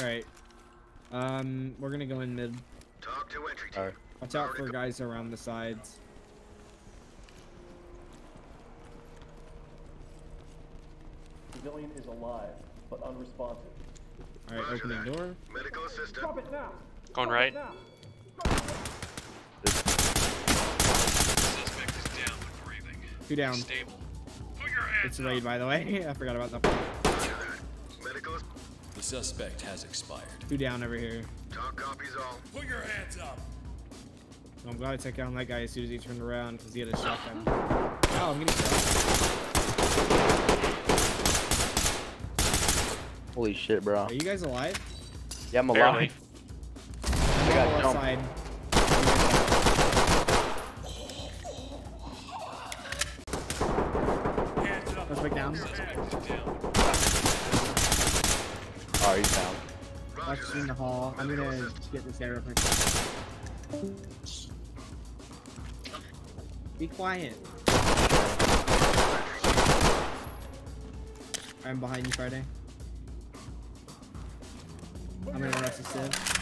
Alright. Um, we're gonna go in mid. TOC to entry team. Alright. Watch out for guys around the sides. Civilian is alive, but unresponsive. Alright, Roger opening that. door. Medical assistant. Drop it now! Going right. Now! Suspect is down but breathing. Two down. Stable. Put your hands It's up. by the way. I forgot about that. That. Medical. The suspect has expired. Two down over here. TOC copies all. Put your hands up. I'm glad I took down that guy as soon as he turned around because he had a shotgun. Oh, I'm getting shot. Holy shit, bro. Are you guys alive? Yeah, I'm Barely. alive. I'm got on the left jump. side. Hands up. Let's break down. Suspect is down. Oh, he's down. Roger Watch in the hall. I'm gonna get this guy real quick. Be quiet. I'm behind you, Friday. I'm gonna rest assist.